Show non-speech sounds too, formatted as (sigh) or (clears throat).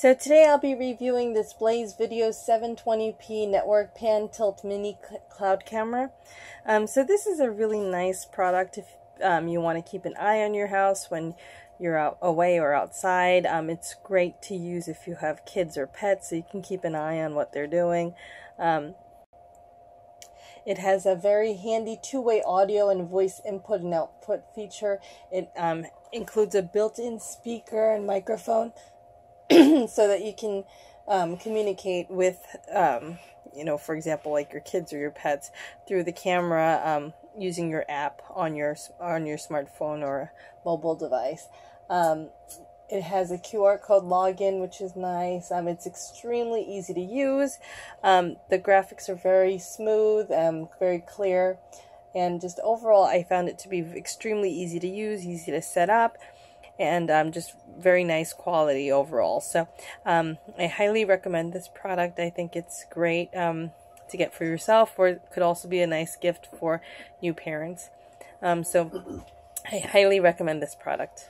So today I'll be reviewing this BlazeVideo 720p Network Pan Tilt Mini Cloud Camera. Um, so this is a really nice product if um, you want to keep an eye on your house when you're out away or outside. Um, it's great to use if you have kids or pets so you can keep an eye on what they're doing. Um, it has a very handy two-way audio and voice input and output feature. It um, includes a built-in speaker and microphone (clears throat) so that you can um, communicate with, um, you know, for example, like your kids or your pets through the camera um, using your app on your on your smartphone or mobile device. Um, it has a QR code login, which is nice. Um, it's extremely easy to use. Um, the graphics are very smooth, very clear, and just overall, I found it to be extremely easy to use, easy to set up, and um, just very nice quality overall. So um, I highly recommend this product. I think it's great um, to get for yourself, or it could also be a nice gift for new parents. Um, so I highly recommend this product.